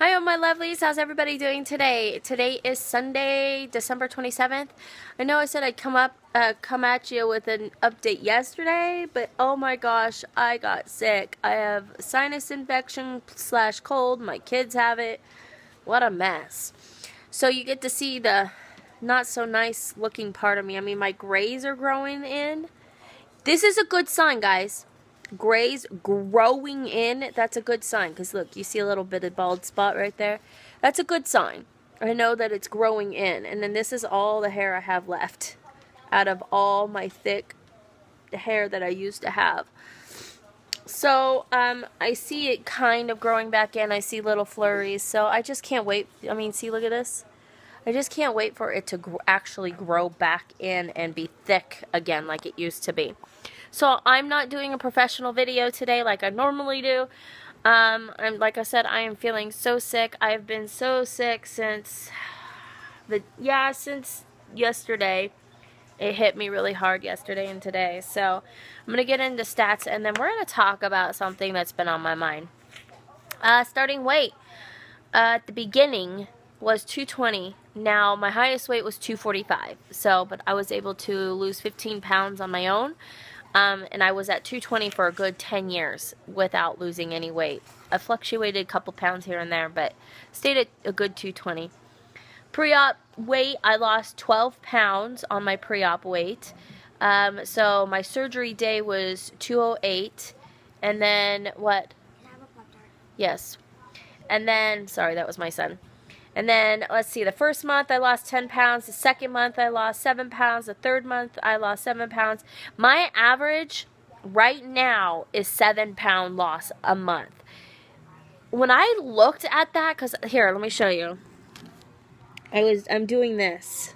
Hi, all my lovelies. How's everybody doing today? Today is Sunday, December 27th. I know I said I'd come up, uh, come at you with an update yesterday, but oh my gosh, I got sick. I have sinus infection slash cold. My kids have it. What a mess. So you get to see the not so nice looking part of me. I mean, my grays are growing in. This is a good sign, guys grays growing in, that's a good sign. Because look, you see a little bit of bald spot right there? That's a good sign. I know that it's growing in. And then this is all the hair I have left out of all my thick hair that I used to have. So, um, I see it kind of growing back in. I see little flurries. So, I just can't wait. I mean, see, look at this. I just can't wait for it to gr actually grow back in and be thick again like it used to be. So I'm not doing a professional video today like I normally do. Um, I'm like I said, I am feeling so sick. I've been so sick since the yeah since yesterday. It hit me really hard yesterday and today. So I'm gonna get into stats and then we're gonna talk about something that's been on my mind. Uh, starting weight uh, at the beginning was 220. Now my highest weight was 245. So, but I was able to lose 15 pounds on my own. Um, and I was at 220 for a good 10 years without losing any weight. I fluctuated a couple pounds here and there, but stayed at a good 220. Pre-op weight, I lost 12 pounds on my pre-op weight. Um, so my surgery day was 208. And then what? Yes. And then, sorry, that was my son. And then, let's see, the first month I lost 10 pounds. The second month I lost 7 pounds. The third month I lost 7 pounds. My average right now is 7 pound loss a month. When I looked at that, because here, let me show you. I was, I'm doing this.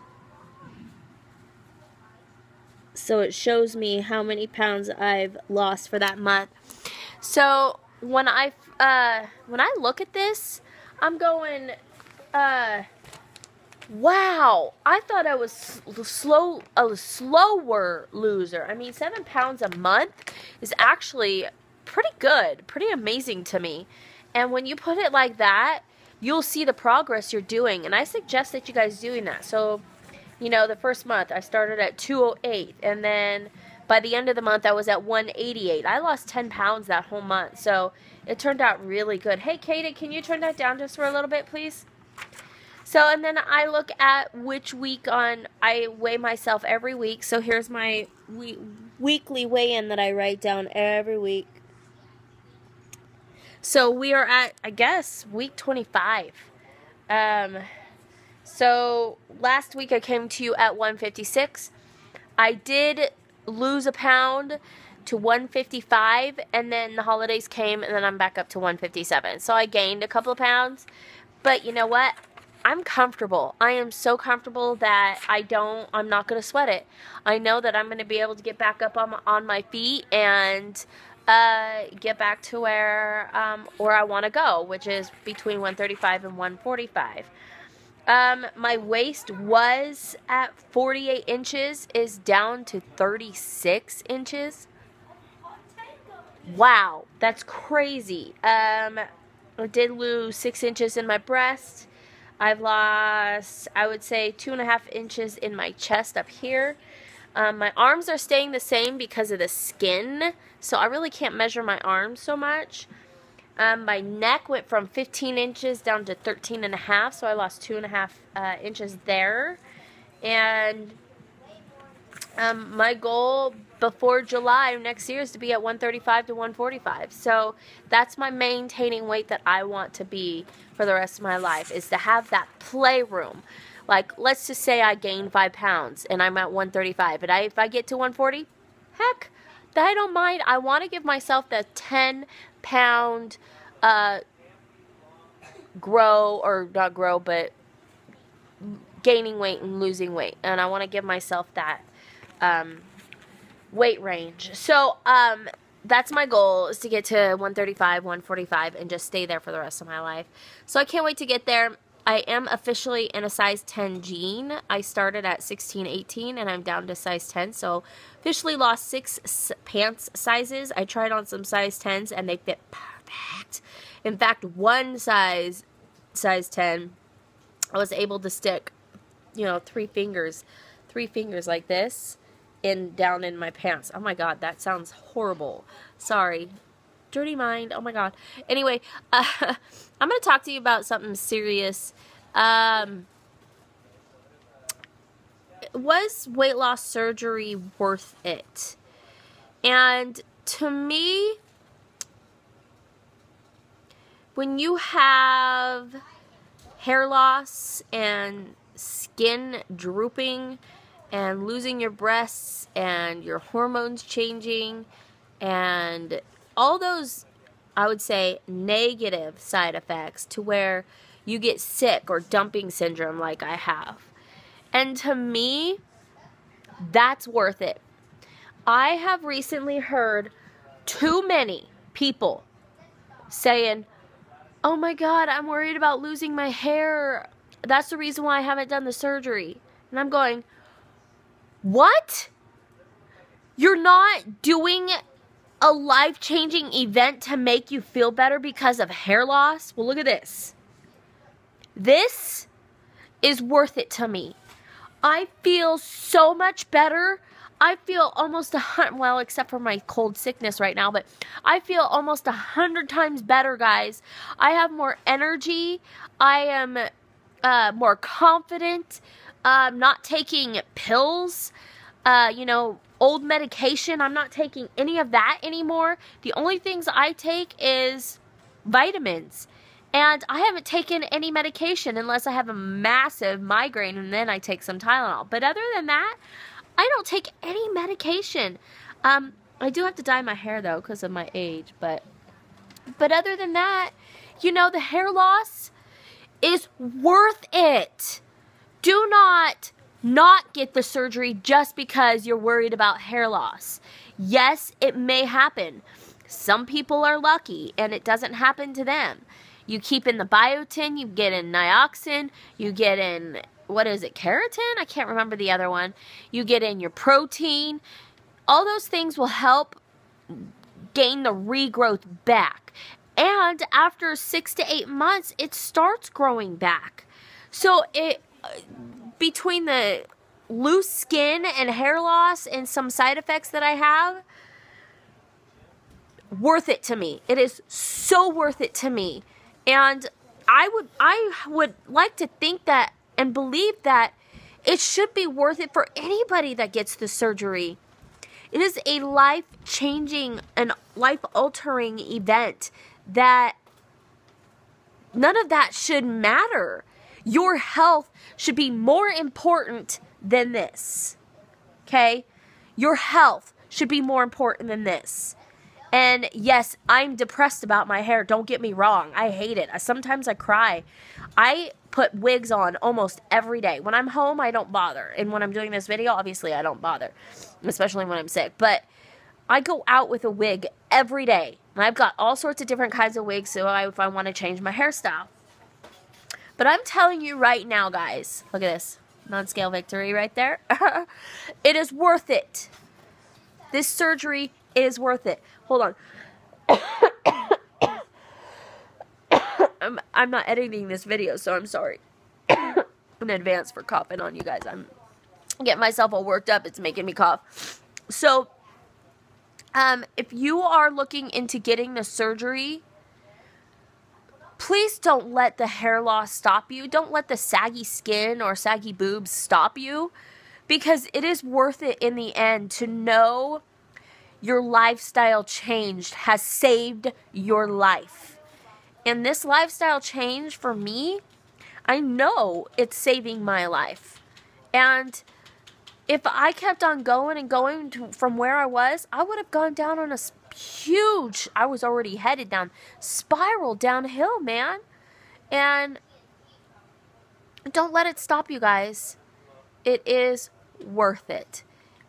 So it shows me how many pounds I've lost for that month. So when I, uh, when I look at this, I'm going uh, wow. I thought I was slow, a slower loser. I mean, seven pounds a month is actually pretty good, pretty amazing to me. And when you put it like that, you'll see the progress you're doing. And I suggest that you guys doing that. So, you know, the first month I started at 208 and then by the end of the month I was at 188. I lost 10 pounds that whole month. So, it turned out really good. Hey, Katie, can you turn that down just for a little bit, please? So, and then I look at which week on, I weigh myself every week. So here's my we, weekly weigh-in that I write down every week. So we are at, I guess, week 25. Um, so last week I came to you at 156. I did lose a pound to 155 and then the holidays came and then I'm back up to 157. So I gained a couple of pounds. But you know what? I'm comfortable. I am so comfortable that I don't, I'm not going to sweat it. I know that I'm going to be able to get back up on my, on my feet and uh, get back to where, um, where I want to go, which is between 135 and 145. Um, my waist was at 48 inches, is down to 36 inches. Wow, that's crazy. Um, I did lose six inches in my breast. I've lost, I would say, two and a half inches in my chest up here. Um, my arms are staying the same because of the skin, so I really can't measure my arms so much. Um, my neck went from 15 inches down to 13 and a half, so I lost two and a half uh, inches there. And um, my goal before July next year is to be at 135 to 145. So that's my maintaining weight that I want to be for the rest of my life is to have that playroom. Like, let's just say I gain five pounds and I'm at 135. But I, if I get to 140, heck, I don't mind. I want to give myself that 10 pound uh, grow, or not grow, but gaining weight and losing weight. And I want to give myself that um, weight range. So, um, that's my goal is to get to 135, 145 and just stay there for the rest of my life. So I can't wait to get there. I am officially in a size 10 jean. I started at 16, 18 and I'm down to size 10. So officially lost six pants sizes. I tried on some size 10s and they fit perfect. In fact, one size size 10, I was able to stick, you know, three fingers, three fingers like this in down in my pants. Oh my god, that sounds horrible. Sorry. Dirty mind. Oh my god. Anyway, uh, I'm going to talk to you about something serious. Um, was weight loss surgery worth it? And to me, when you have hair loss and skin drooping and losing your breasts and your hormones changing and all those I would say negative side effects to where you get sick or dumping syndrome like I have. And to me, that's worth it. I have recently heard too many people saying, Oh my God, I'm worried about losing my hair. That's the reason why I haven't done the surgery. And I'm going, What? You're not doing a life changing event to make you feel better because of hair loss? Well, look at this. This is worth it to me. I feel so much better. I feel almost a hundred, well, except for my cold sickness right now, but I feel almost a hundred times better, guys. I have more energy. I am uh, more confident. I'm not taking pills, uh, you know, old medication. I'm not taking any of that anymore. The only things I take is vitamins. And I haven't taken any medication unless I have a massive migraine and then I take some Tylenol. But other than that, I don't take any medication. Um, I do have to dye my hair though because of my age, but but other than that, you know, the hair loss is worth it. Do not not get the surgery just because you're worried about hair loss. Yes, it may happen. Some people are lucky and it doesn't happen to them. You keep in the biotin, you get in nioxin, you get in, what is it, keratin? I can't remember the other one. You get in your protein. All those things will help gain the regrowth back. And after six to eight months, it starts growing back. So it, between the loose skin and hair loss and some side effects that I have, worth it to me. It is so worth it to me. And I would I would like to think that and believe that it should be worth it for anybody that gets the surgery. It is a life changing and life altering event that none of that should matter. Your health should be more important than this. Okay? Your health should be more important than this. And yes, I'm depressed about my hair. Don't get me wrong. I hate it. I, Sometimes I cry. I put wigs on almost every day. When I'm home, I don't bother. And when I'm doing this video, obviously I don't bother, especially when I'm sick. But I go out with a wig every day. And I've got all sorts of different kinds of wigs so I, if I want to change my hairstyle. But I'm telling you right now, guys, look at this. Non-scale victory right there. it is worth it. This surgery is worth it. Hold on. I'm, I'm not editing this video, so I'm sorry in advance for coughing on you guys. I'm getting myself all worked up. It's making me cough. So, um, if you are looking into getting the surgery, please don't let the hair loss stop you. Don't let the saggy skin or saggy boobs stop you because it is worth it in the end to know your lifestyle changed has saved your life. And this lifestyle change for me, I know it's saving my life. And if I kept on going and going to, from where I was, I would have gone down on a huge, I was already headed down, spiral downhill, man. And don't let it stop you guys. It is worth it.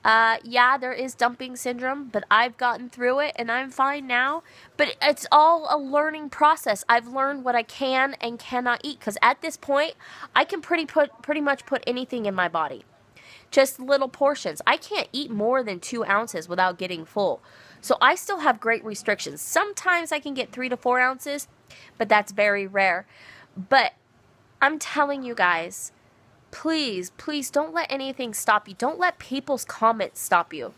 Uh, yeah, there is dumping syndrome, but I've gotten through it and I'm fine now. But it's all a learning process. I've learned what I can and cannot eat because at this point, I can pretty put pretty much put anything in my body, just little portions. I can't eat more than two ounces without getting full. So I still have great restrictions. Sometimes I can get three to four ounces, but that's very rare. But I'm telling you guys, please, please don't let anything stop you. Don't let people's comments stop you.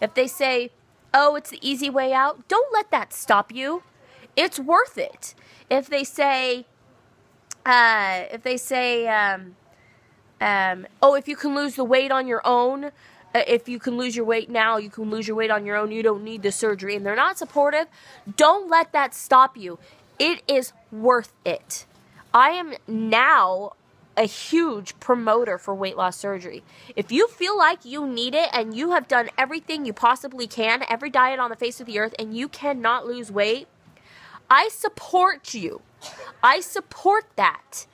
If they say, oh, it's the easy way out, don't let that stop you. It's worth it. If they say, uh, if they say, um, um, oh, if you can lose the weight on your own, uh, if you can lose your weight now, you can lose your weight on your own, you don't need the surgery, and they're not supportive, don't let that stop you. It is worth it. I am now a huge promoter for weight loss surgery. If you feel like you need it and you have done everything you possibly can, every diet on the face of the earth, and you cannot lose weight, I support you. I support that.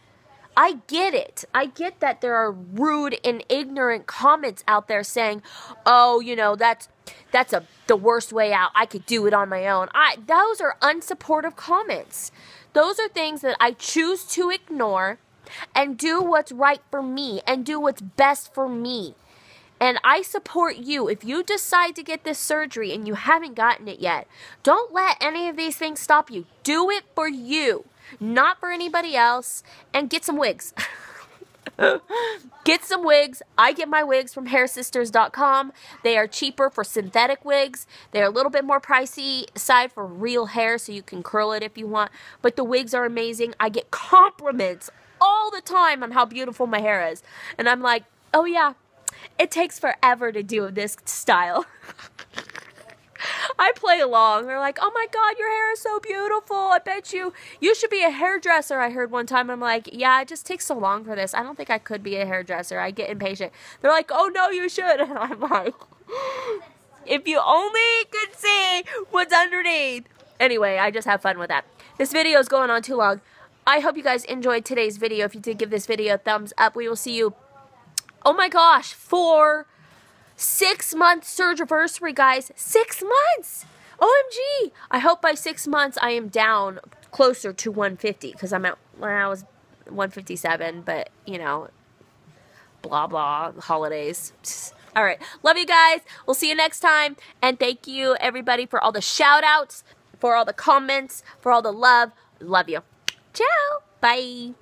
I get it. I get that there are rude and ignorant comments out there saying, "Oh, you know, that's that's a the worst way out. I could do it on my own." I those are unsupportive comments. Those are things that I choose to ignore and do what's right for me and do what's best for me. And I support you. If you decide to get this surgery and you haven't gotten it yet, don't let any of these things stop you. Do it for you, not for anybody else, and get some wigs. get some wigs. I get my wigs from hairsisters.com. They are cheaper for synthetic wigs. They're a little bit more pricey side for real hair so you can curl it if you want. But the wigs are amazing. I get compliments all the time on how beautiful my hair is. And I'm like, oh yeah, it takes forever to do this style. I play along. They're like, "Oh my god, your hair is so beautiful. I bet you you should be a hairdresser." I heard one time. I'm like, "Yeah, it just takes so long for this. I don't think I could be a hairdresser. I get impatient." They're like, "Oh no, you should." And I'm like, "If you only could see what's underneath." Anyway, I just have fun with that. This video is going on too long. I hope you guys enjoyed today's video. If you did, give this video a thumbs up. We will see you Oh my gosh, for six month surge anniversary, guys. Six months! OMG! I hope by six months I am down closer to 150 because I'm at, when I was 157, but you know, blah blah, holidays. All right. Love you guys. We'll see you next time. And thank you, everybody, for all the shout outs, for all the comments, for all the love. Love you. Ciao. Bye.